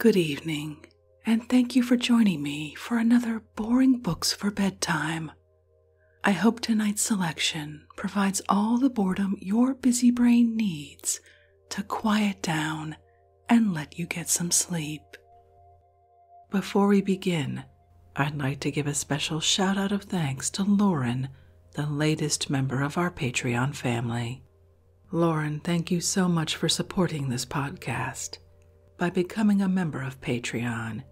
Good evening, and thank you for joining me for another Boring Books for Bedtime. I hope tonight's selection provides all the boredom your busy brain needs to quiet down and let you get some sleep. Before we begin, I'd like to give a special shout out of thanks to Lauren, the latest member of our Patreon family. Lauren, thank you so much for supporting this podcast. By becoming a member of Patreon,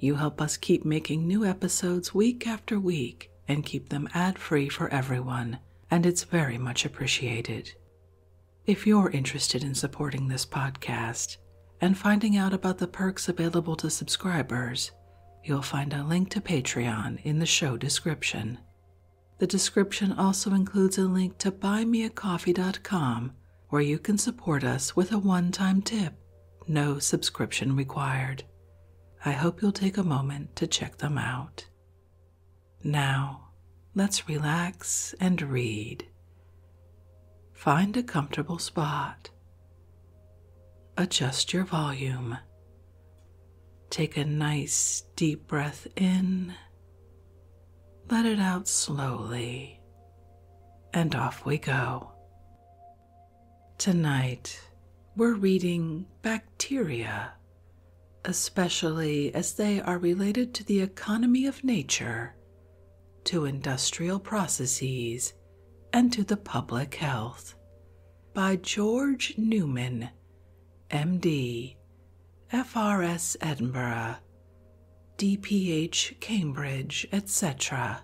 you help us keep making new episodes week after week and keep them ad free for everyone, and it's very much appreciated. If you're interested in supporting this podcast and finding out about the perks available to subscribers, you'll find a link to Patreon in the show description. The description also includes a link to buymeacoffee.com where you can support us with a one time tip, no subscription required. I hope you'll take a moment to check them out. Now, let's relax and read. Find a comfortable spot. Adjust your volume. Take a nice deep breath in. Let it out slowly. And off we go. Tonight, we're reading Bacteria, especially as they are related to the economy of nature, to industrial processes, and to the public health, by George Newman, MD, FRS Edinburgh, DPH Cambridge, etc.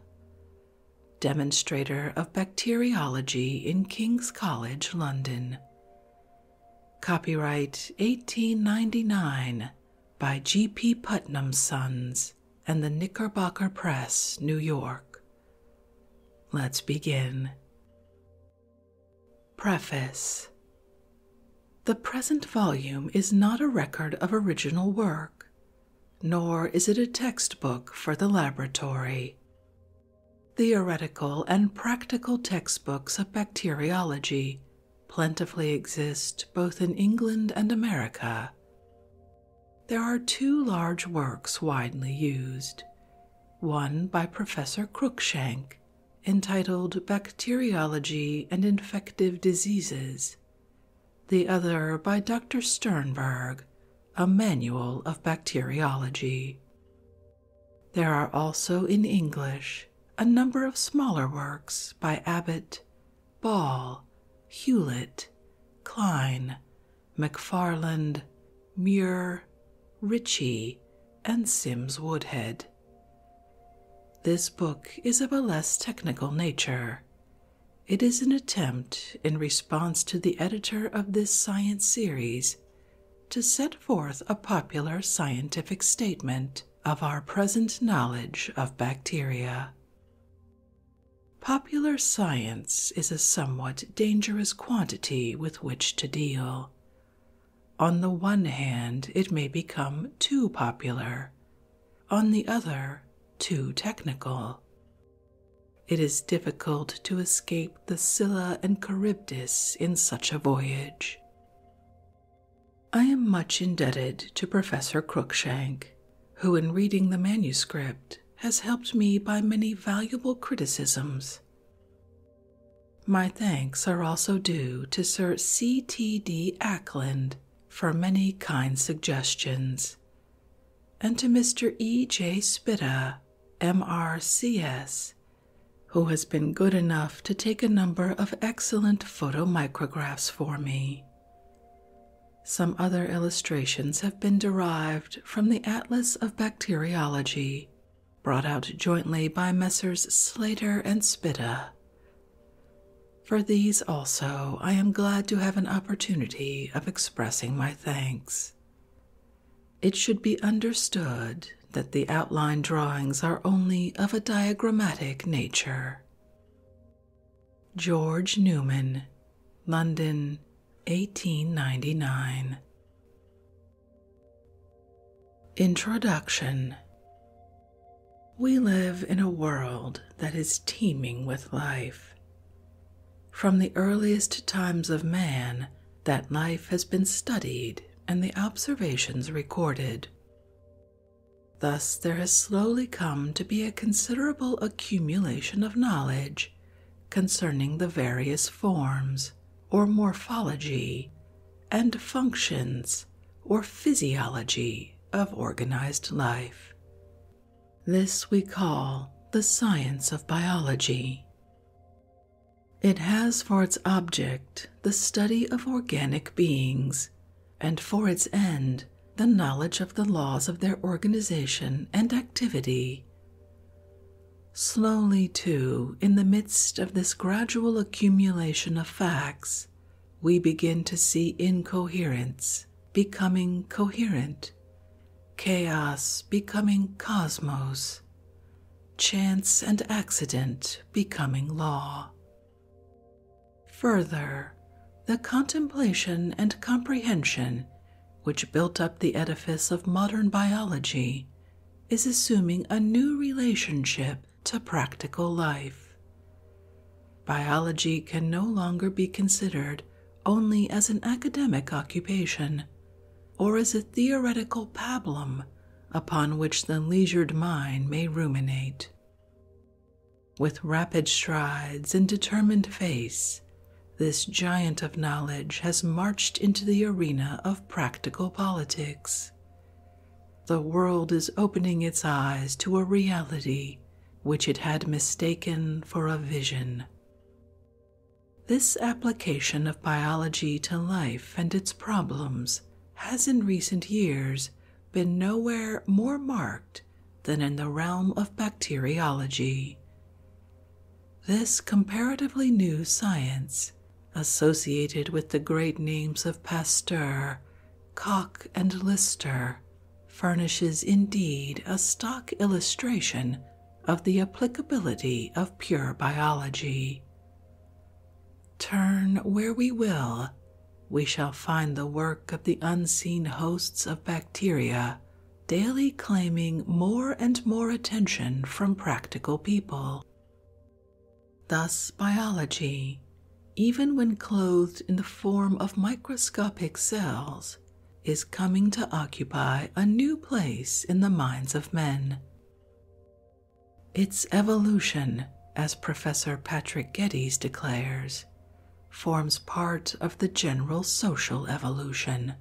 Demonstrator of Bacteriology in King's College, London. Copyright 1899 by G.P. Putnam Sons and the Knickerbocker Press, New York. Let's begin. Preface The present volume is not a record of original work, nor is it a textbook for the laboratory. Theoretical and practical textbooks of bacteriology plentifully exist both in England and America. There are two large works widely used one by Professor Crookshank, entitled Bacteriology and Infective Diseases, the other by Dr. Sternberg, A Manual of Bacteriology. There are also in English a number of smaller works by Abbott, Ball, Hewlett, Klein, McFarland, Muir, Ritchie, and Sims Woodhead. This book is of a less technical nature. It is an attempt, in response to the editor of this science series, to set forth a popular scientific statement of our present knowledge of bacteria. Popular science is a somewhat dangerous quantity with which to deal. On the one hand, it may become too popular, on the other, too technical. It is difficult to escape the Scylla and Charybdis in such a voyage. I am much indebted to Professor Crookshank, who, in reading the manuscript, has helped me by many valuable criticisms. My thanks are also due to Sir C.T.D. Acland for many kind suggestions, and to Mr. E.J. Spitta, M.R.C.S., who has been good enough to take a number of excellent photomicrographs for me. Some other illustrations have been derived from the Atlas of Bacteriology brought out jointly by Messrs. Slater and Spitta. For these also I am glad to have an opportunity of expressing my thanks. It should be understood that the outline drawings are only of a diagrammatic nature. George Newman, London, 1899. Introduction we live in a world that is teeming with life. From the earliest times of man, that life has been studied and the observations recorded Thus, there has slowly come to be a considerable accumulation of knowledge concerning the various forms or morphology and functions or physiology of organized life. This we call the science of biology. It has for its object the study of organic beings, and for its end the knowledge of the laws of their organization and activity. Slowly, too, in the midst of this gradual accumulation of facts, we begin to see incoherence becoming coherent, chaos becoming cosmos, chance and accident becoming law. Further, the contemplation and comprehension which built up the edifice of modern biology is assuming a new relationship to practical life. Biology can no longer be considered only as an academic occupation or as a theoretical pablum upon which the leisured mind may ruminate. With rapid strides and determined face, this giant of knowledge has marched into the arena of practical politics. The world is opening its eyes to a reality which it had mistaken for a vision. This application of biology to life and its problems has in recent years been nowhere more marked than in the realm of bacteriology. This comparatively new science, associated with the great names of Pasteur, Koch, and Lister, furnishes indeed a stock illustration of the applicability of pure biology. Turn where we will, we shall find the work of the unseen hosts of bacteria daily claiming more and more attention from practical people. Thus, biology, even when clothed in the form of microscopic cells, is coming to occupy a new place in the minds of men. Its evolution, as Professor Patrick Geddes declares, forms part of the general social evolution.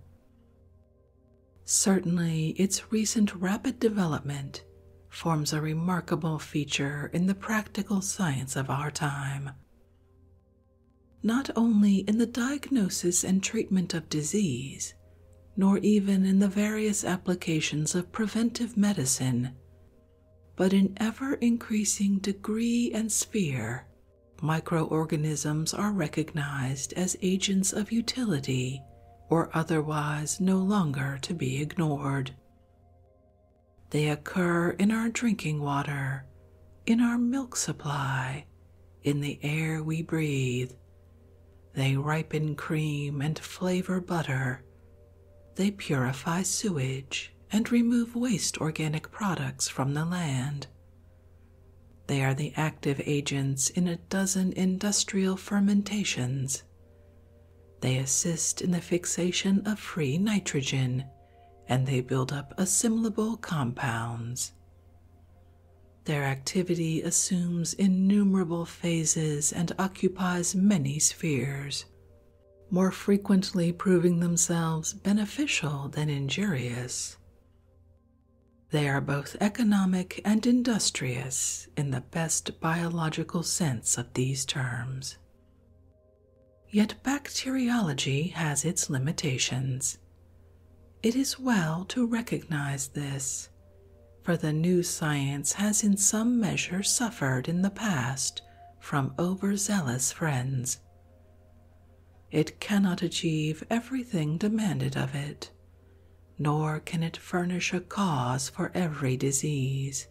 Certainly, its recent rapid development forms a remarkable feature in the practical science of our time. Not only in the diagnosis and treatment of disease, nor even in the various applications of preventive medicine, but in ever increasing degree and sphere microorganisms are recognized as agents of utility or otherwise no longer to be ignored. They occur in our drinking water, in our milk supply, in the air we breathe. They ripen cream and flavor butter. They purify sewage and remove waste organic products from the land. They are the active agents in a dozen industrial fermentations. They assist in the fixation of free nitrogen and they build up assimilable compounds. Their activity assumes innumerable phases and occupies many spheres, more frequently proving themselves beneficial than injurious. They are both economic and industrious in the best biological sense of these terms. Yet bacteriology has its limitations. It is well to recognize this, for the new science has in some measure suffered in the past from overzealous friends. It cannot achieve everything demanded of it nor can it furnish a cause for every disease.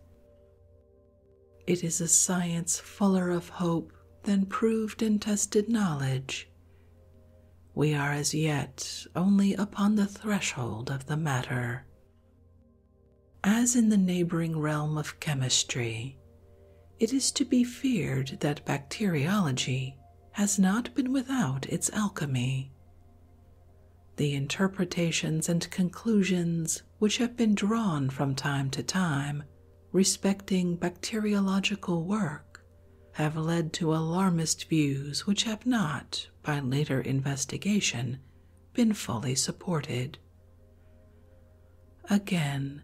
It is a science fuller of hope than proved and tested knowledge. We are as yet only upon the threshold of the matter. As in the neighboring realm of chemistry, it is to be feared that bacteriology has not been without its alchemy the interpretations and conclusions which have been drawn from time to time respecting bacteriological work have led to alarmist views which have not, by later investigation, been fully supported. Again,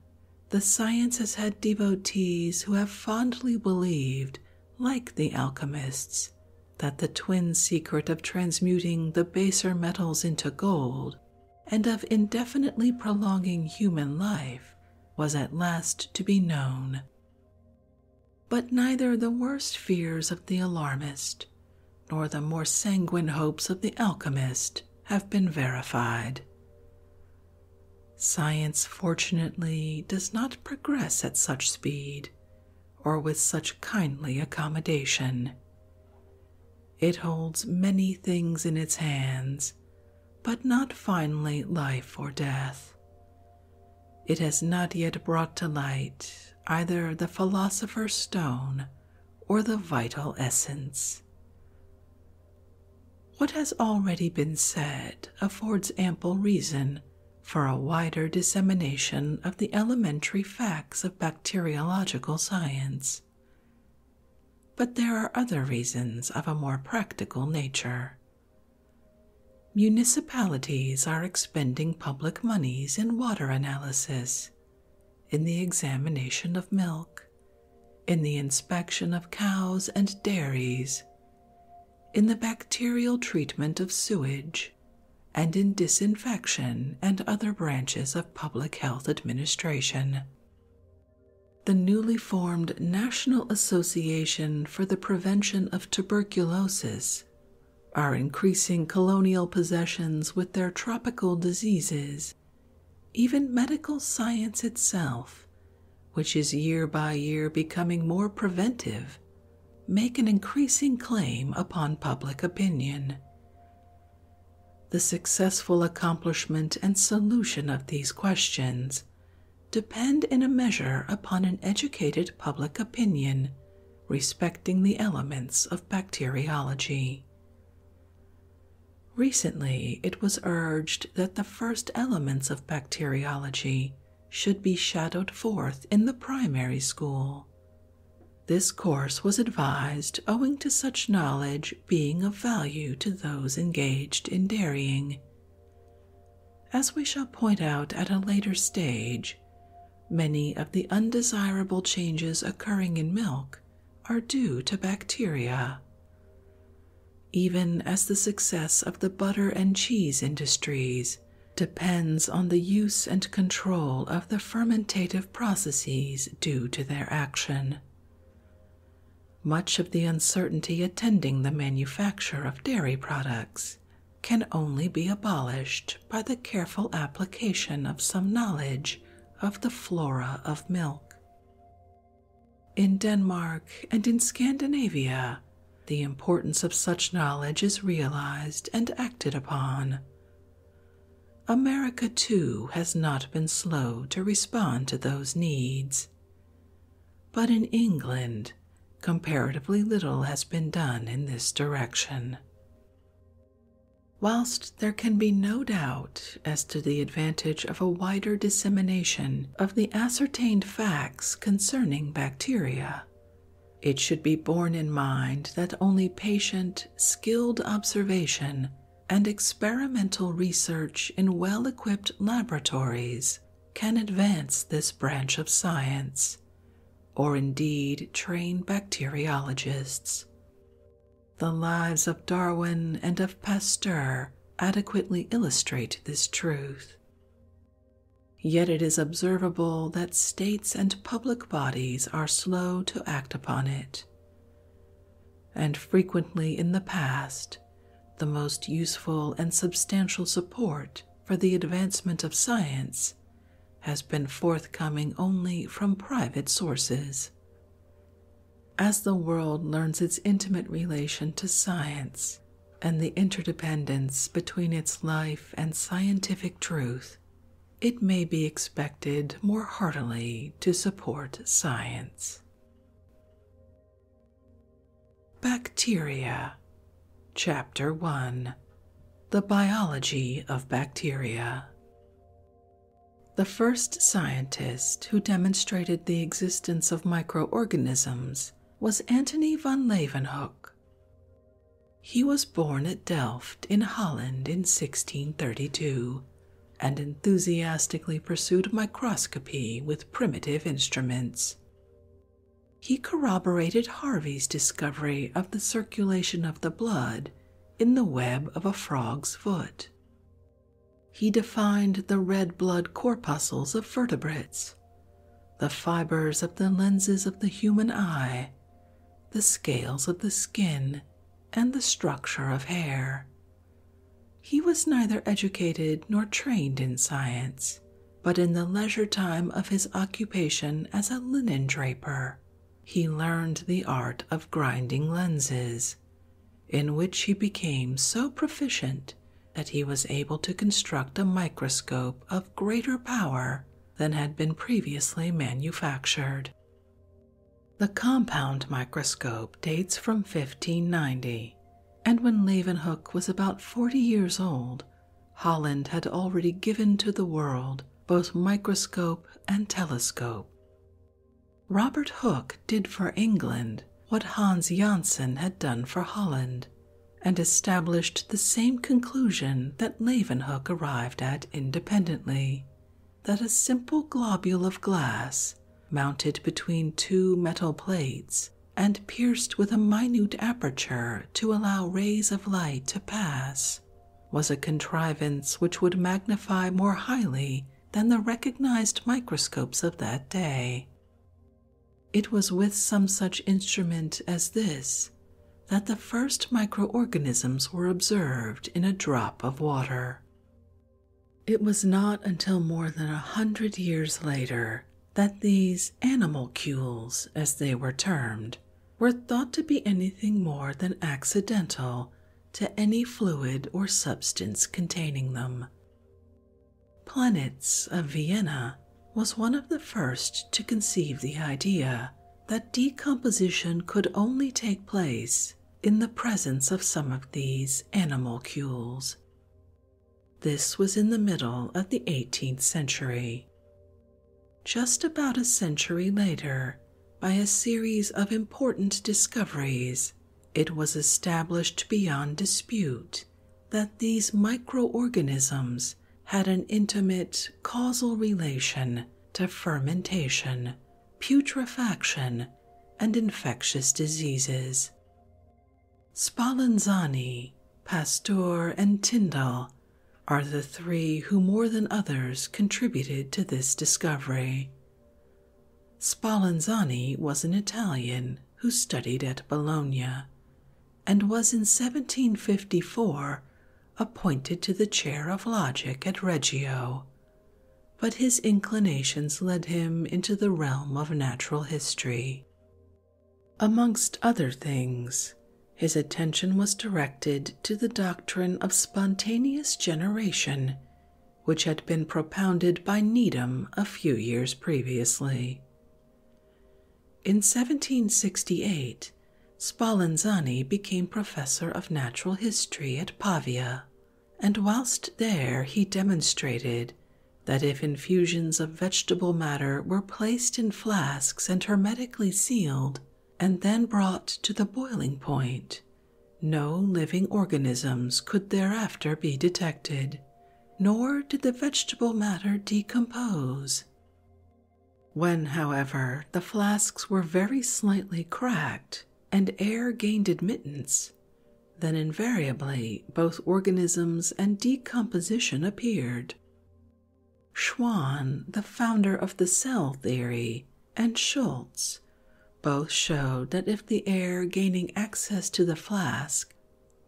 the science has had devotees who have fondly believed, like the alchemists, that the twin secret of transmuting the baser metals into gold and of indefinitely prolonging human life was at last to be known. But neither the worst fears of the alarmist nor the more sanguine hopes of the alchemist have been verified. Science, fortunately, does not progress at such speed or with such kindly accommodation. It holds many things in its hands, but not finally life or death. It has not yet brought to light either the philosopher's stone or the vital essence. What has already been said affords ample reason for a wider dissemination of the elementary facts of bacteriological science. But there are other reasons of a more practical nature. Municipalities are expending public moneys in water analysis, in the examination of milk, in the inspection of cows and dairies, in the bacterial treatment of sewage, and in disinfection and other branches of public health administration. The newly formed National Association for the Prevention of Tuberculosis are increasing colonial possessions with their tropical diseases. Even medical science itself, which is year by year becoming more preventive, make an increasing claim upon public opinion. The successful accomplishment and solution of these questions depend in a measure upon an educated public opinion respecting the elements of bacteriology. Recently, it was urged that the first elements of bacteriology should be shadowed forth in the primary school. This course was advised owing to such knowledge being of value to those engaged in dairying. As we shall point out at a later stage, Many of the undesirable changes occurring in milk are due to bacteria. Even as the success of the butter and cheese industries depends on the use and control of the fermentative processes due to their action. Much of the uncertainty attending the manufacture of dairy products can only be abolished by the careful application of some knowledge of the flora of milk. In Denmark and in Scandinavia, the importance of such knowledge is realized and acted upon. America, too, has not been slow to respond to those needs. But in England, comparatively little has been done in this direction whilst there can be no doubt as to the advantage of a wider dissemination of the ascertained facts concerning bacteria, it should be borne in mind that only patient, skilled observation and experimental research in well equipped laboratories can advance this branch of science, or indeed train bacteriologists. The lives of Darwin and of Pasteur adequately illustrate this truth. Yet it is observable that states and public bodies are slow to act upon it. And frequently in the past, the most useful and substantial support for the advancement of science has been forthcoming only from private sources. As the world learns its intimate relation to science and the interdependence between its life and scientific truth, it may be expected more heartily to support science. Bacteria, Chapter 1 The Biology of Bacteria. The first scientist who demonstrated the existence of microorganisms was Antony van Leeuwenhoek. He was born at Delft in Holland in 1632 and enthusiastically pursued microscopy with primitive instruments. He corroborated Harvey's discovery of the circulation of the blood in the web of a frog's foot. He defined the red blood corpuscles of vertebrates, the fibers of the lenses of the human eye, the scales of the skin, and the structure of hair. He was neither educated nor trained in science, but in the leisure time of his occupation as a linen draper, he learned the art of grinding lenses, in which he became so proficient that he was able to construct a microscope of greater power than had been previously manufactured. The compound microscope dates from 1590, and when Leeuwenhoek was about 40 years old, Holland had already given to the world both microscope and telescope. Robert Hooke did for England what Hans Janssen had done for Holland and established the same conclusion that Leeuwenhoek arrived at independently that a simple globule of glass mounted between two metal plates and pierced with a minute aperture to allow rays of light to pass was a contrivance which would magnify more highly than the recognized microscopes of that day. It was with some such instrument as this that the first microorganisms were observed in a drop of water. It was not until more than a hundred years later that these animalcules, as they were termed, were thought to be anything more than accidental to any fluid or substance containing them. Plenciz of Vienna was one of the first to conceive the idea that decomposition could only take place in the presence of some of these animalcules. This was in the middle of the 18th century. Just about a century later, by a series of important discoveries, it was established beyond dispute that these microorganisms had an intimate causal relation to fermentation, putrefaction, and infectious diseases. Spallanzani, Pasteur, and Tyndall are the three who more than others contributed to this discovery. Spallanzani was an Italian who studied at Bologna and was in 1754 appointed to the chair of logic at Reggio, but his inclinations led him into the realm of natural history. Amongst other things, his attention was directed to the doctrine of spontaneous generation, which had been propounded by Needham a few years previously. In 1768, Spallanzani became professor of natural history at Pavia, and whilst there he demonstrated that if infusions of vegetable matter were placed in flasks and hermetically sealed, and then brought to the boiling point, no living organisms could thereafter be detected, nor did the vegetable matter decompose. When, however, the flasks were very slightly cracked and air gained admittance, then invariably both organisms and decomposition appeared. Schwann, the founder of the cell theory, and Schulze, both showed that if the air gaining access to the flask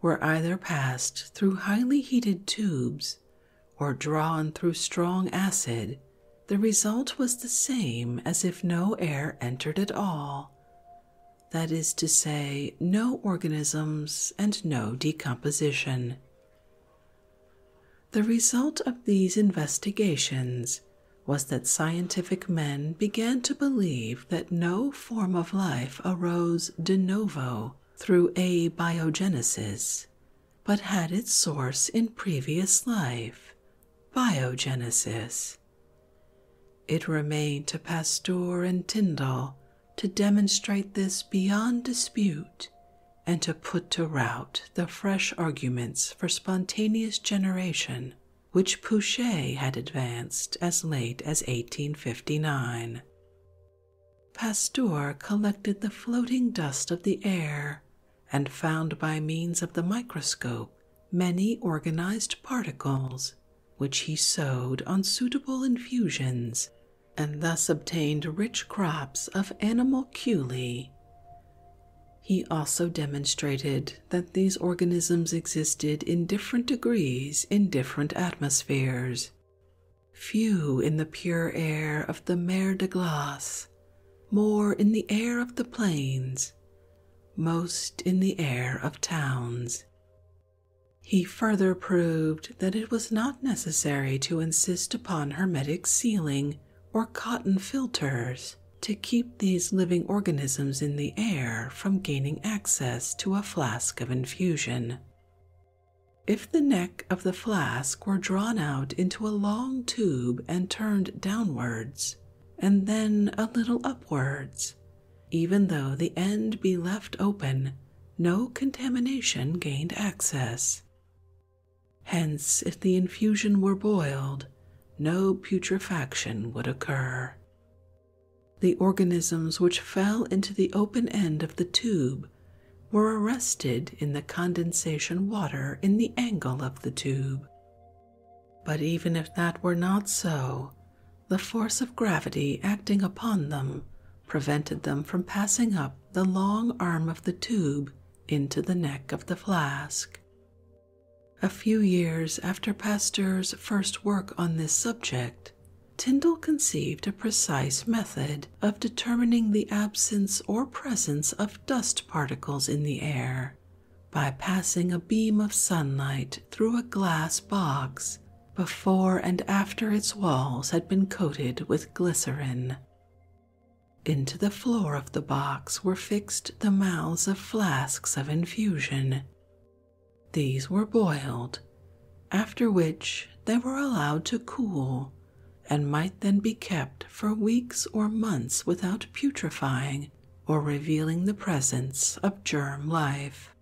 were either passed through highly heated tubes or drawn through strong acid, the result was the same as if no air entered at all. That is to say, no organisms and no decomposition. The result of these investigations was that scientific men began to believe that no form of life arose de novo through abiogenesis, but had its source in previous life, biogenesis. It remained to Pasteur and Tyndall to demonstrate this beyond dispute and to put to rout the fresh arguments for spontaneous generation which Pouchet had advanced as late as 1859. Pasteur collected the floating dust of the air and found by means of the microscope many organized particles, which he sowed on suitable infusions and thus obtained rich crops of animalculae. He also demonstrated that these organisms existed in different degrees in different atmospheres, few in the pure air of the mer de glace, more in the air of the plains, most in the air of towns. He further proved that it was not necessary to insist upon hermetic sealing or cotton filters to keep these living organisms in the air from gaining access to a flask of infusion. If the neck of the flask were drawn out into a long tube and turned downwards, and then a little upwards, even though the end be left open, no contamination gained access. Hence, if the infusion were boiled, no putrefaction would occur. The organisms which fell into the open end of the tube were arrested in the condensation water in the angle of the tube. But even if that were not so, the force of gravity acting upon them prevented them from passing up the long arm of the tube into the neck of the flask. A few years after Pasteur's first work on this subject, Tyndall conceived a precise method of determining the absence or presence of dust particles in the air by passing a beam of sunlight through a glass box before and after its walls had been coated with glycerin. Into the floor of the box were fixed the mouths of flasks of infusion these were boiled, after which they were allowed to cool and might then be kept for weeks or months without putrefying or revealing the presence of germ life.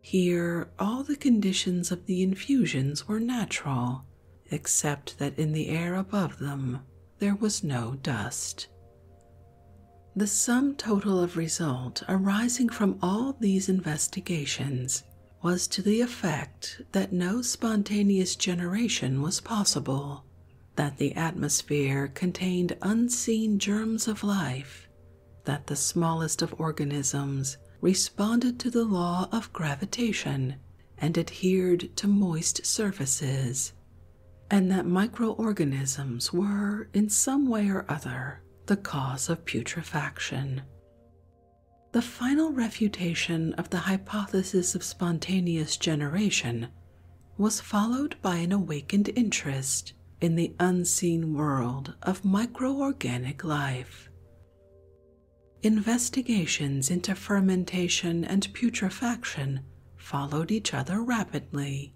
Here, all the conditions of the infusions were natural, except that in the air above them there was no dust. The sum total of result arising from all these investigations was to the effect that no spontaneous generation was possible, that the atmosphere contained unseen germs of life, that the smallest of organisms responded to the law of gravitation and adhered to moist surfaces, and that microorganisms were, in some way or other, the cause of putrefaction. The final refutation of the hypothesis of spontaneous generation was followed by an awakened interest in the unseen world of microorganic life. Investigations into fermentation and putrefaction followed each other rapidly,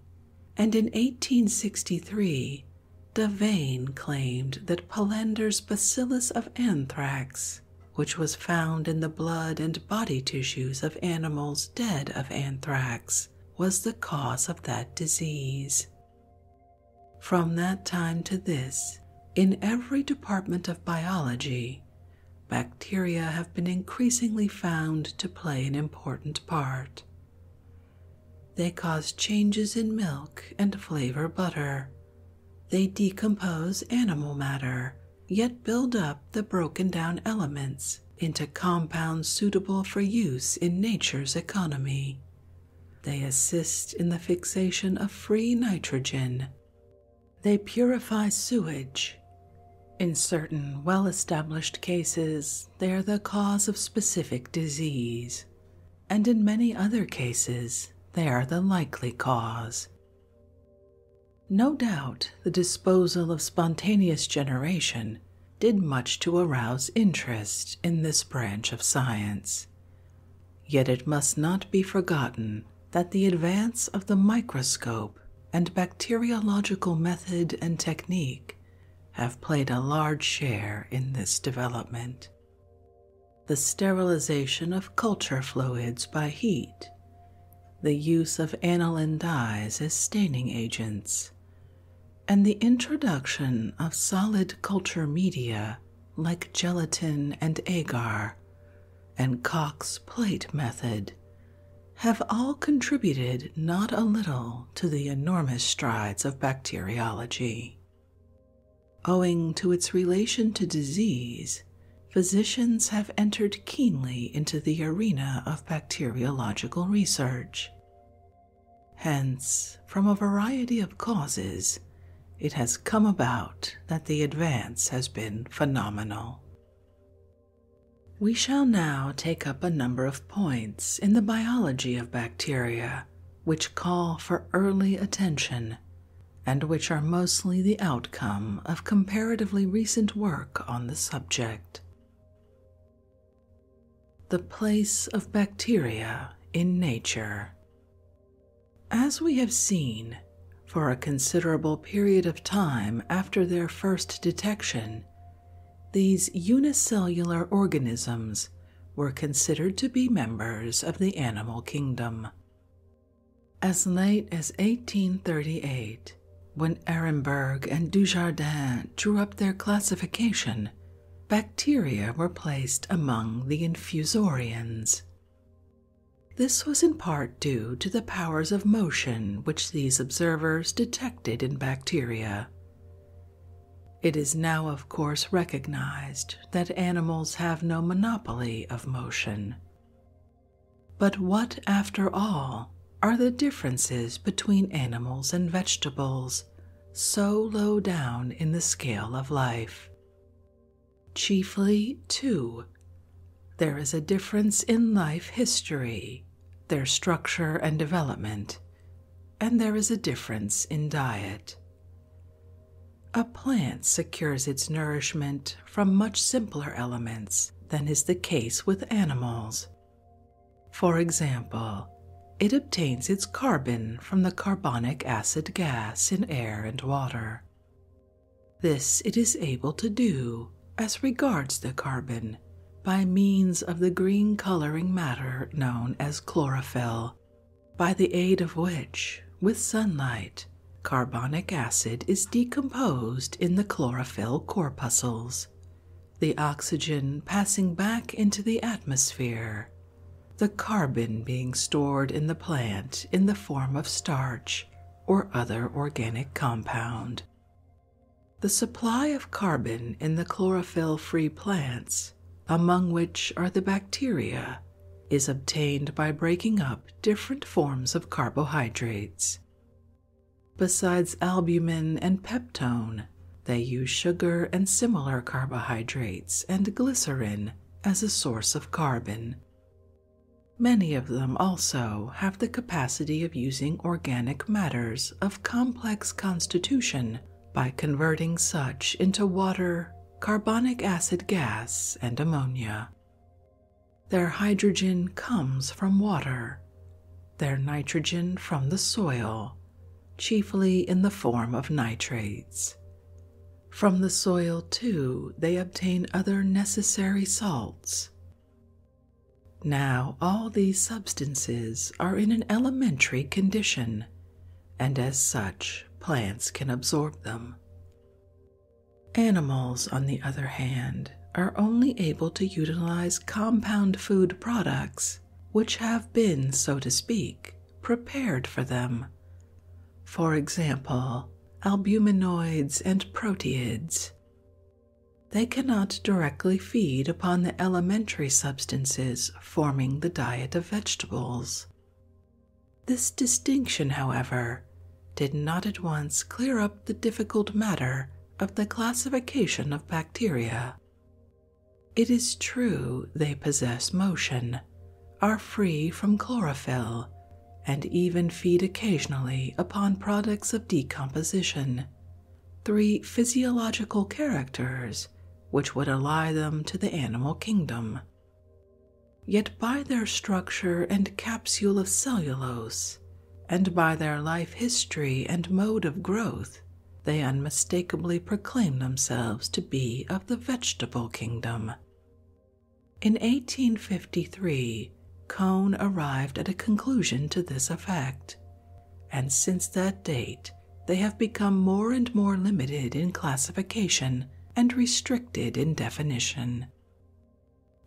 and in 1863 Davaine claimed that Pollender's bacillus of anthrax which was found in the blood and body tissues of animals dead of anthrax, was the cause of that disease. From that time to this, in every department of biology, bacteria have been increasingly found to play an important part. They cause changes in milk and flavor butter. They decompose animal matter yet build up the broken down elements into compounds suitable for use in nature's economy. They assist in the fixation of free nitrogen. They purify sewage. In certain well established cases, they are the cause of specific disease, and in many other cases, they are the likely cause. No doubt the disposal of spontaneous generation did much to arouse interest in this branch of science. Yet it must not be forgotten that the advance of the microscope and bacteriological method and technique have played a large share in this development. The sterilization of culture fluids by heat, the use of aniline dyes as staining agents, and the introduction of solid culture media like gelatin and agar and Koch's plate method have all contributed not a little to the enormous strides of bacteriology. Owing to its relation to disease, physicians have entered keenly into the arena of bacteriological research. Hence, from a variety of causes, it has come about that the advance has been phenomenal. We shall now take up a number of points in the biology of bacteria which call for early attention and which are mostly the outcome of comparatively recent work on the subject. The place of bacteria in nature. As we have seen, for a considerable period of time after their first detection, these unicellular organisms were considered to be members of the animal kingdom. As late as 1838, when Ehrenberg and Dujardin drew up their classification, bacteria were placed among the infusorians. This was in part due to the powers of motion which these observers detected in bacteria. It is now, of course, recognized that animals have no monopoly of motion. But what, after all, are the differences between animals and vegetables so low down in the scale of life? Chiefly two. There is a difference in life history, their structure and development, and there is a difference in diet. A plant secures its nourishment from much simpler elements than is the case with animals. For example, it obtains its carbon from the carbonic acid gas in air and water. This it is able to do, as regards the carbon, by means of the green coloring matter known as chlorophyll, by the aid of which, with sunlight, carbonic acid is decomposed in the chlorophyll corpuscles, the oxygen passing back into the atmosphere the carbon being stored in the plant in the form of starch or other organic compound. The supply of carbon in the chlorophyll free plants, among which are the bacteria, is obtained by breaking up different forms of carbohydrates. Besides albumin and peptone, they use sugar and similar carbohydrates and glycerin as a source of carbon Many of them also have the capacity of using organic matters of complex constitution by converting such into water, carbonic acid gas, and ammonia. Their hydrogen comes from water, their nitrogen from the soil, chiefly in the form of nitrates. From the soil, too, they obtain other necessary salts now, all these substances are in an elementary condition, and as such, plants can absorb them. Animals, on the other hand, are only able to utilize compound food products which have been, so to speak, prepared for them. For example, albuminoids and proteids, they cannot directly feed upon the elementary substances forming the diet of vegetables. This distinction, however, did not at once clear up the difficult matter of the classification of bacteria. It is true they possess motion, are free from chlorophyll, and even feed occasionally upon products of decomposition. Three physiological characters which would ally them to the animal kingdom. yet by their structure and capsule of cellulose, and by their life history and mode of growth, they unmistakably proclaim themselves to be of the vegetable kingdom. In 1853, Cohn arrived at a conclusion to this effect, and since that date they have become more and more limited in classification and restricted in definition.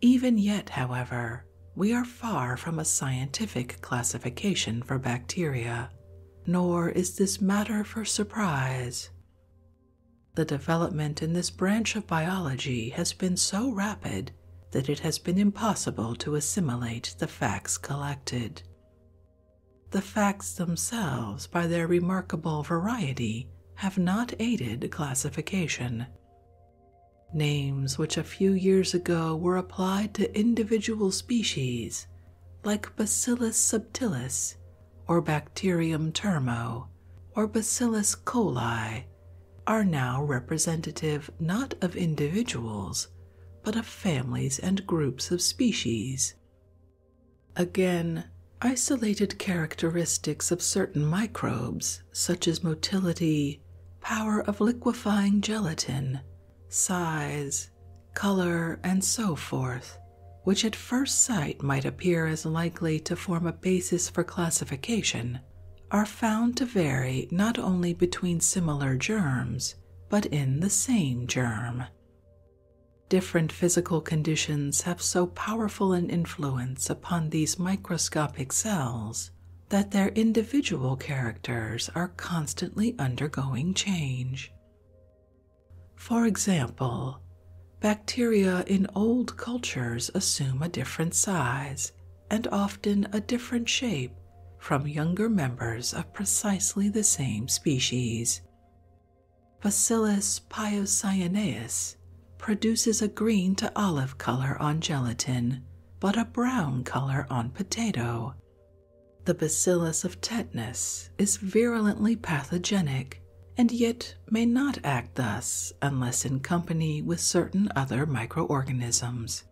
Even yet, however, we are far from a scientific classification for bacteria, nor is this matter for surprise. The development in this branch of biology has been so rapid that it has been impossible to assimilate the facts collected. The facts themselves, by their remarkable variety, have not aided classification. Names which a few years ago were applied to individual species, like Bacillus subtilis, or Bacterium termo, or Bacillus coli, are now representative not of individuals, but of families and groups of species. Again, isolated characteristics of certain microbes, such as motility, power of liquefying gelatin, size, color, and so forth, which at first sight might appear as likely to form a basis for classification, are found to vary not only between similar germs, but in the same germ. Different physical conditions have so powerful an influence upon these microscopic cells that their individual characters are constantly undergoing change. For example, bacteria in old cultures assume a different size and often a different shape from younger members of precisely the same species. Bacillus pyocyaneus produces a green to olive color on gelatin, but a brown color on potato. The bacillus of tetanus is virulently pathogenic and yet may not act thus unless in company with certain other microorganisms.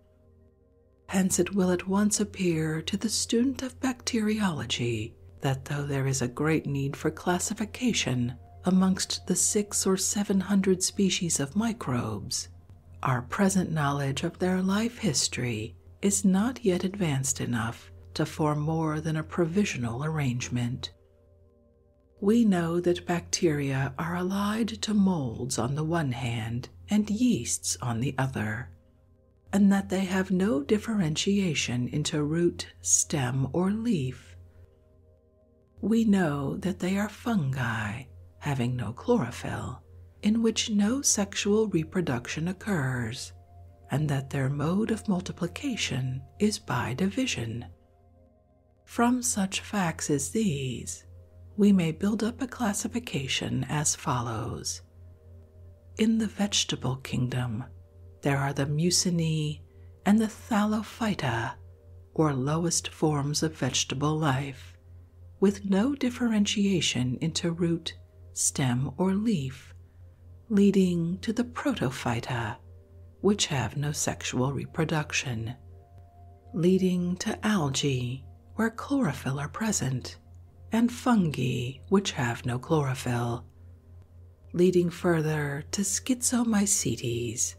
Hence, it will at once appear to the student of bacteriology that though there is a great need for classification amongst the six or seven hundred species of microbes, our present knowledge of their life history is not yet advanced enough to form more than a provisional arrangement. We know that bacteria are allied to molds on the one hand and yeasts on the other and that they have no differentiation into root, stem, or leaf. We know that they are fungi, having no chlorophyll, in which no sexual reproduction occurs, and that their mode of multiplication is by division. From such facts as these, we may build up a classification as follows. In the vegetable kingdom, there are the mucini and the thallophyta, or lowest forms of vegetable life, with no differentiation into root, stem, or leaf, leading to the protophyta, which have no sexual reproduction, leading to algae, where chlorophyll are present, and fungi, which have no chlorophyll, leading further to schizomycetes,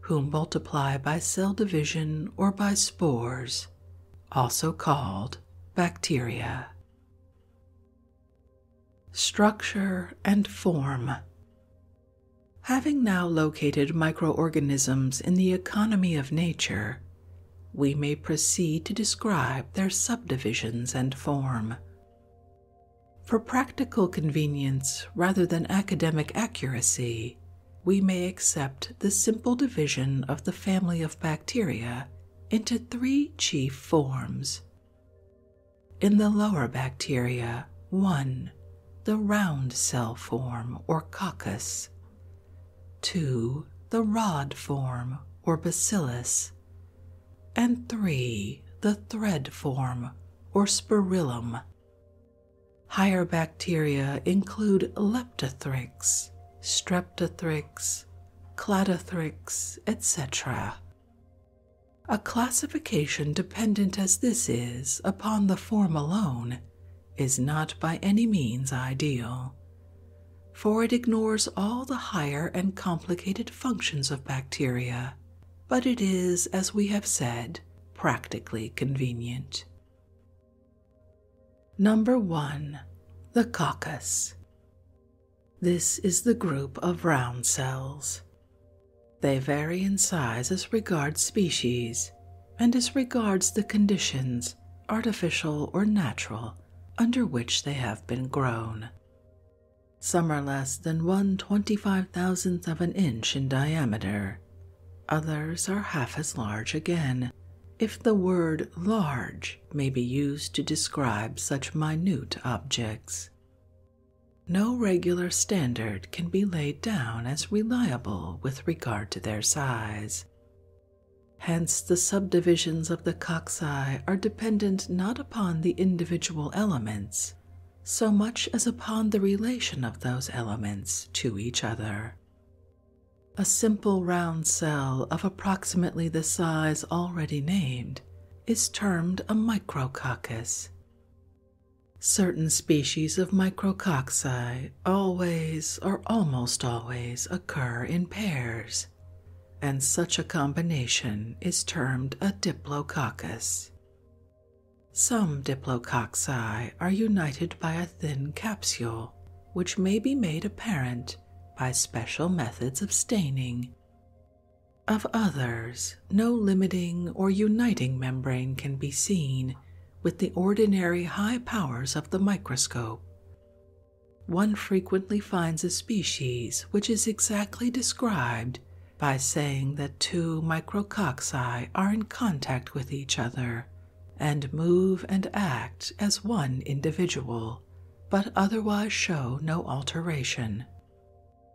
who multiply by cell division or by spores, also called bacteria. Structure and form. Having now located microorganisms in the economy of nature, we may proceed to describe their subdivisions and form. For practical convenience rather than academic accuracy, we may accept the simple division of the family of bacteria into three chief forms. In the lower bacteria, 1. The round cell form or coccus. 2. The rod form or bacillus. And 3. The thread form or spirillum. Higher bacteria include Leptothrix, Streptothrix, Cladothrix, etc. A classification dependent as this is upon the form alone is not by any means ideal, for it ignores all the higher and complicated functions of bacteria, but it is, as we have said, practically convenient. Number one, the coccus. This is the group of round cells. They vary in size as regards species and as regards the conditions, artificial or natural, under which they have been grown. Some are less than one twenty-five thousandth of an inch in diameter. Others are half as large again, if the word large may be used to describe such minute objects. No regular standard can be laid down as reliable with regard to their size. Hence, the subdivisions of the cocci are dependent not upon the individual elements so much as upon the relation of those elements to each other. A simple round cell of approximately the size already named is termed a micrococcus. Certain species of micrococci always or almost always occur in pairs, and such a combination is termed a diplococcus. Some diplococci are united by a thin capsule, which may be made apparent by special methods of staining. Of others, no limiting or uniting membrane can be seen with the ordinary high powers of the microscope. One frequently finds a species which is exactly described by saying that two micrococci are in contact with each other and move and act as one individual, but otherwise show no alteration,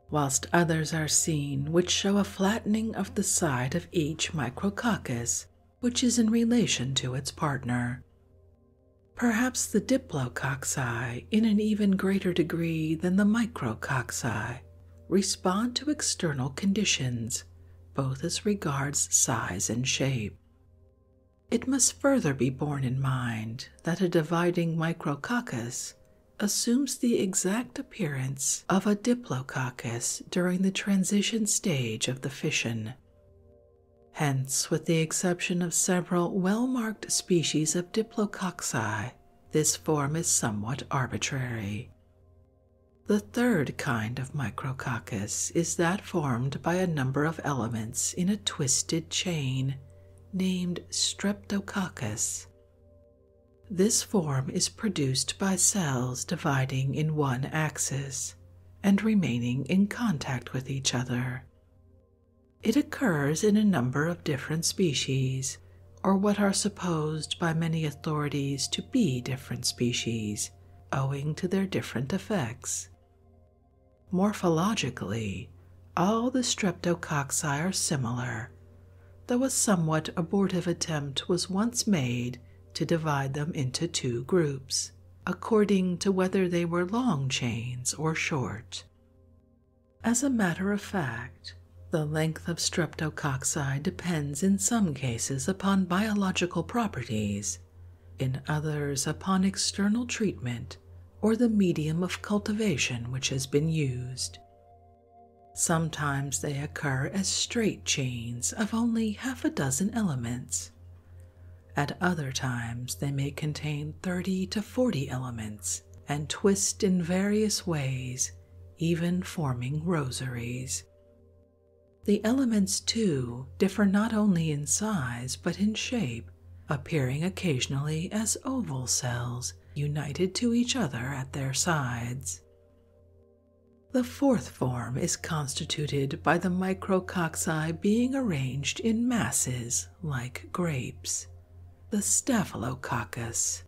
whilst others are seen which show a flattening of the side of each micrococcus which is in relation to its partner. Perhaps the diplococci, in an even greater degree than the micrococci, respond to external conditions, both as regards size and shape. It must further be borne in mind that a dividing micrococcus assumes the exact appearance of a diplococcus during the transition stage of the fission. Hence, with the exception of several well marked species of diplococci, this form is somewhat arbitrary. The third kind of micrococcus is that formed by a number of elements in a twisted chain named Streptococcus. This form is produced by cells dividing in one axis and remaining in contact with each other. It occurs in a number of different species, or what are supposed by many authorities to be different species, owing to their different effects. Morphologically, all the streptococci are similar though a somewhat abortive attempt was once made to divide them into two groups, according to whether they were long chains or short. As a matter of fact, the length of streptococci depends in some cases upon biological properties, in others upon external treatment or the medium of cultivation which has been used. Sometimes they occur as straight chains of only half a dozen elements. At other times, they may contain 30 to 40 elements and twist in various ways, even forming rosaries. The elements, too, differ not only in size but in shape, appearing occasionally as oval cells united to each other at their sides. The fourth form is constituted by the micrococci being arranged in masses like grapes, the staphylococcus.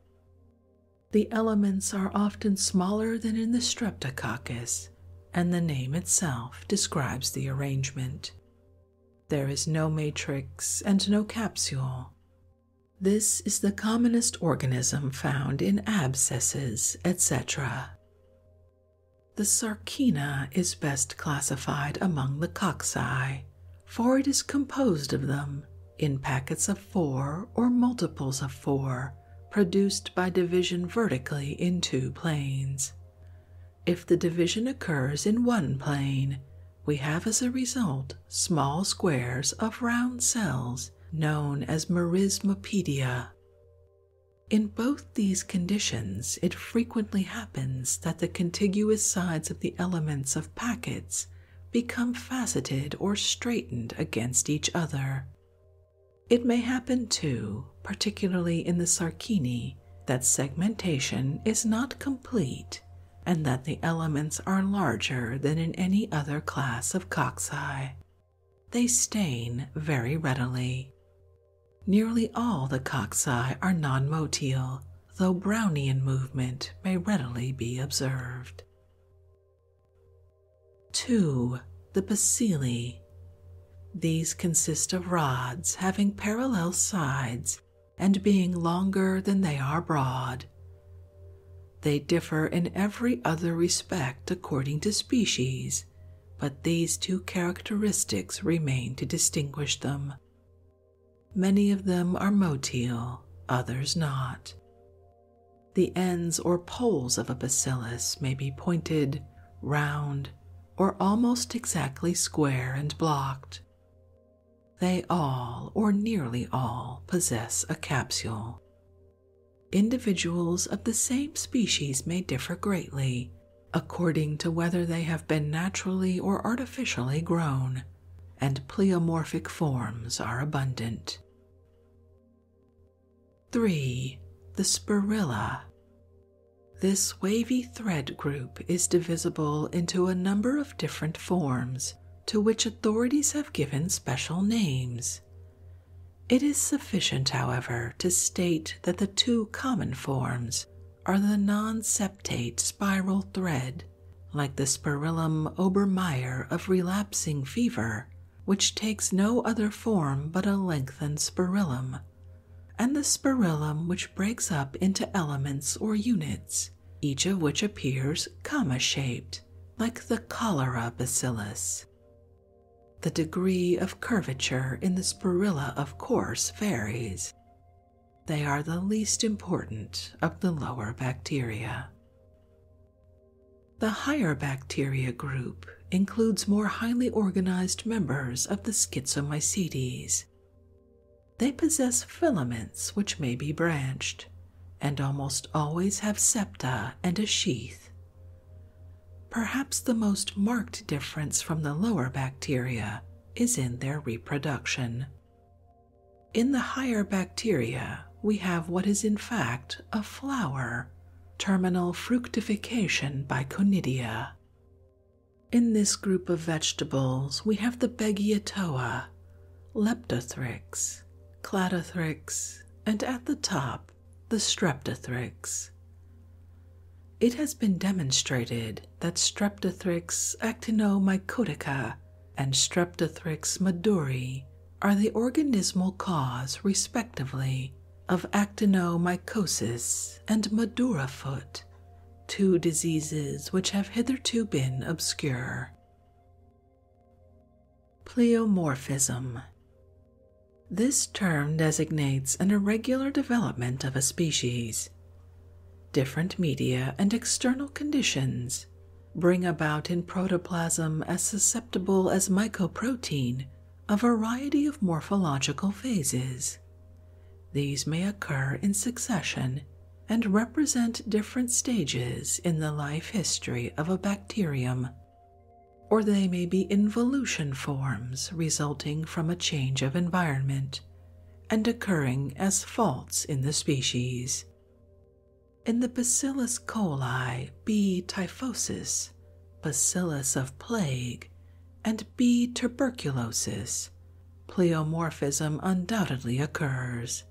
The elements are often smaller than in the streptococcus, and the name itself describes the arrangement. There is no matrix and no capsule. This is the commonest organism found in abscesses, etc. The sarcina is best classified among the cocci, for it is composed of them in packets of four or multiples of four, produced by division vertically in two planes. If the division occurs in one plane, we have as a result small squares of round cells known as merismopedia. In both these conditions, it frequently happens that the contiguous sides of the elements of packets become faceted or straightened against each other. It may happen, too, particularly in the Sarcini, that segmentation is not complete and that the elements are larger than in any other class of cocci. They stain very readily. Nearly all the cocci are non motile, though Brownian movement may readily be observed. 2. The bacilli. These consist of rods having parallel sides and being longer than they are broad. They differ in every other respect according to species, but these two characteristics remain to distinguish them. Many of them are motile, others not. The ends or poles of a bacillus may be pointed, round, or almost exactly square and blocked. They all, or nearly all, possess a capsule. Individuals of the same species may differ greatly according to whether they have been naturally or artificially grown, and pleomorphic forms are abundant. 3. The spirilla. This wavy thread group is divisible into a number of different forms to which authorities have given special names. It is sufficient, however, to state that the two common forms are the non septate spiral thread, like the spirillum Obermeier of relapsing fever, which takes no other form but a lengthened spirillum, and the spirillum which breaks up into elements or units, each of which appears comma shaped, like the cholera bacillus. The degree of curvature in the spirilla, of course, varies. They are the least important of the lower bacteria. The higher bacteria group includes more highly organized members of the Schizomycetes. They possess filaments which may be branched, and almost always have septa and a sheath Perhaps the most marked difference from the lower bacteria is in their reproduction. In the higher bacteria, we have what is in fact a flower, terminal fructification by conidia. In this group of vegetables, we have the Beggiatoa, Leptothrix, Cladothrix, and at the top, the Streptothrix. It has been demonstrated that Streptothrix actinomycotica and Streptothrix maduri are the organismal cause, respectively, of actinomycosis and madura foot, two diseases which have hitherto been obscure. Pleomorphism. This term designates an irregular development of a species different media and external conditions bring about in protoplasm as susceptible as mycoprotein a variety of morphological phases. These may occur in succession and represent different stages in the life history of a bacterium, or they may be involution forms resulting from a change of environment and occurring as faults in the species. In the Bacillus coli B. typhosus, Bacillus of plague, and B. tuberculosis, pleomorphism undoubtedly occurs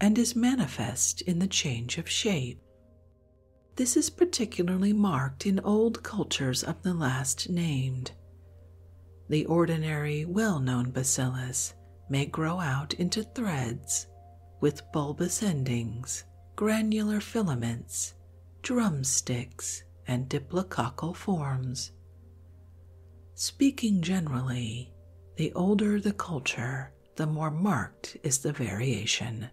and is manifest in the change of shape. This is particularly marked in old cultures of the last named. The ordinary, well known bacillus may grow out into threads with bulbous endings granular filaments, drumsticks, and diplococcal forms. Speaking generally, the older the culture, the more marked is the variation.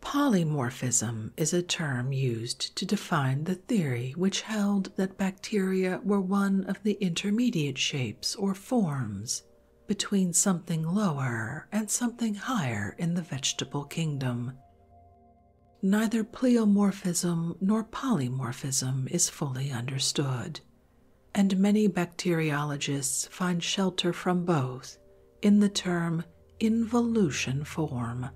Polymorphism is a term used to define the theory which held that bacteria were one of the intermediate shapes or forms between something lower and something higher in the vegetable kingdom. Neither pleomorphism nor polymorphism is fully understood, and many bacteriologists find shelter from both in the term involution form.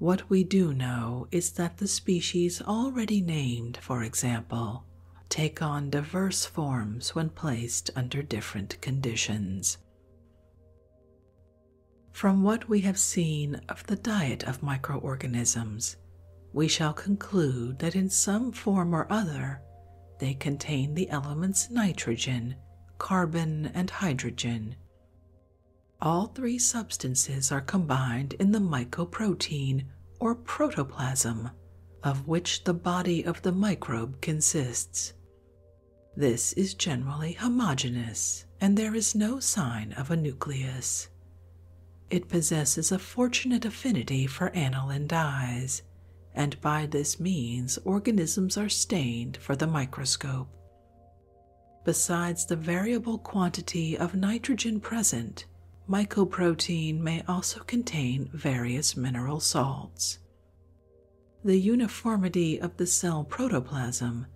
What we do know is that the species already named, for example, take on diverse forms when placed under different conditions. From what we have seen of the diet of microorganisms, we shall conclude that in some form or other they contain the elements nitrogen, carbon, and hydrogen, all three substances are combined in the mycoprotein or protoplasm, of which the body of the microbe consists. This is generally homogeneous, and there is no sign of a nucleus. It possesses a fortunate affinity for aniline dyes, and by this means organisms are stained for the microscope. Besides the variable quantity of nitrogen present, mycoprotein may also contain various mineral salts. The uniformity of the cell protoplasm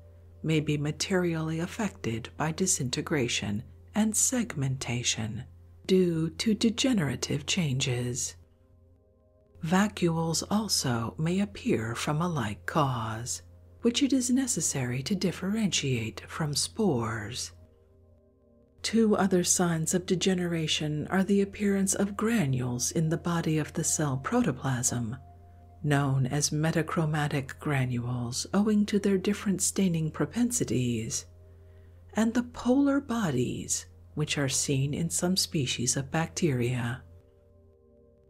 may be materially affected by disintegration and segmentation due to degenerative changes. Vacuoles also may appear from a like cause, which it is necessary to differentiate from spores. Two other signs of degeneration are the appearance of granules in the body of the cell protoplasm, known as metachromatic granules owing to their different staining propensities, and the polar bodies, which are seen in some species of bacteria.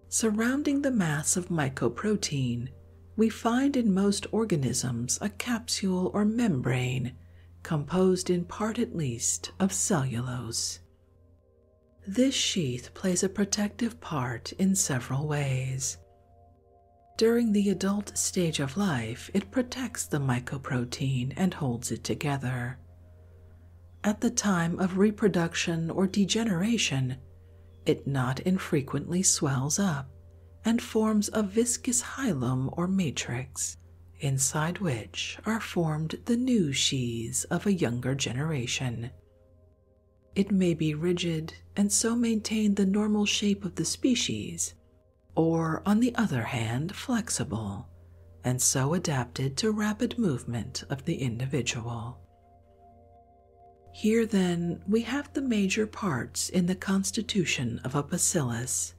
Surrounding the mass of mycoprotein, we find in most organisms a capsule or membrane composed in part at least of cellulose. This sheath plays a protective part in several ways. During the adult stage of life, it protects the mycoprotein and holds it together. At the time of reproduction or degeneration, it not infrequently swells up and forms a viscous hilum or matrix inside which are formed the new sheaths of a younger generation. It may be rigid and so maintain the normal shape of the species, or on the other hand, flexible and so adapted to rapid movement of the individual. Here, then, we have the major parts in the constitution of a bacillus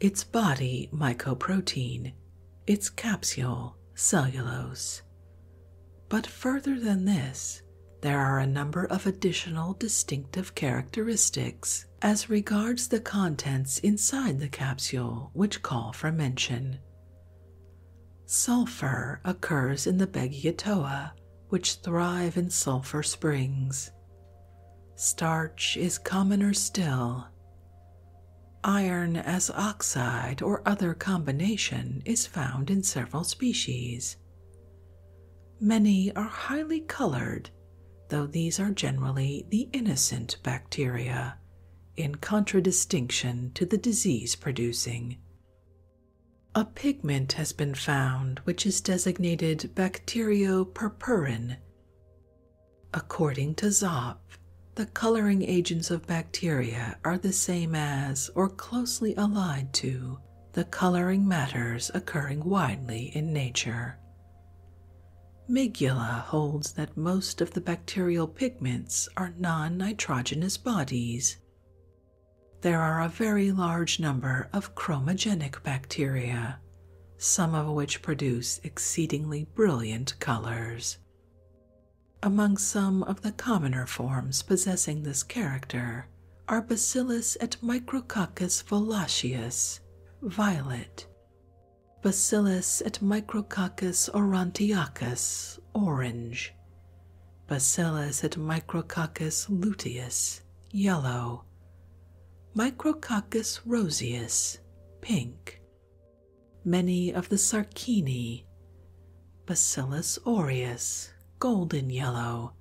its body, mycoprotein, its capsule, cellulose. But further than this, there are a number of additional distinctive characteristics as regards the contents inside the capsule which call for mention. Sulfur occurs in the Beggiatoa, which thrive in sulfur springs. Starch is commoner still. Iron as oxide or other combination is found in several species. Many are highly colored, though these are generally the innocent bacteria, in contradistinction to the disease producing. A pigment has been found which is designated bacteriopurpurin. According to Zopf, the coloring agents of bacteria are the same as, or closely allied to, the coloring matters occurring widely in nature. Migula holds that most of the bacterial pigments are non nitrogenous bodies. There are a very large number of chromogenic bacteria, some of which produce exceedingly brilliant colors. Among some of the commoner forms possessing this character are Bacillus et Micrococcus violaceus, violet, Bacillus et Micrococcus aurantiacus, orange, Bacillus et Micrococcus luteus, yellow, Micrococcus roseus, pink. Many of the Sarcini, Bacillus aureus, golden yellow.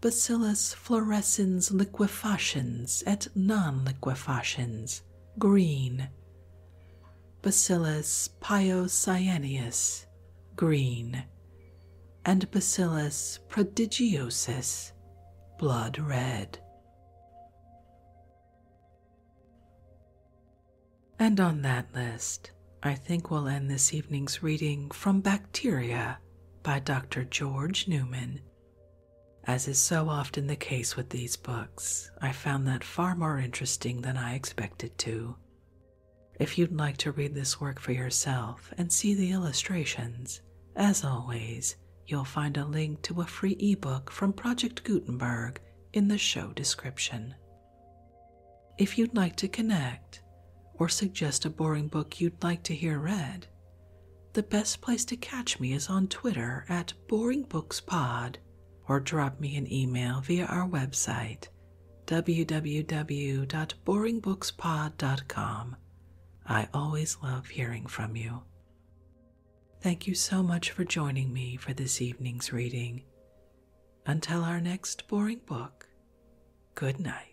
Bacillus fluorescens liquefaciens et non liquefaciens, green. Bacillus pyocyaneus, green. And Bacillus prodigiosus, blood red. And on that list, I think we'll end this evening's reading from Bacteria by Dr. George Newman. As is so often the case with these books, I found that far more interesting than I expected to. If you'd like to read this work for yourself and see the illustrations, as always, you'll find a link to a free ebook from Project Gutenberg in the show description. If you'd like to connect or suggest a boring book you'd like to hear read, the best place to catch me is on Twitter at BoringBooksPod or drop me an email via our website www.boringbookspod.com. I always love hearing from you. Thank you so much for joining me for this evening's reading. Until our next boring book, good night.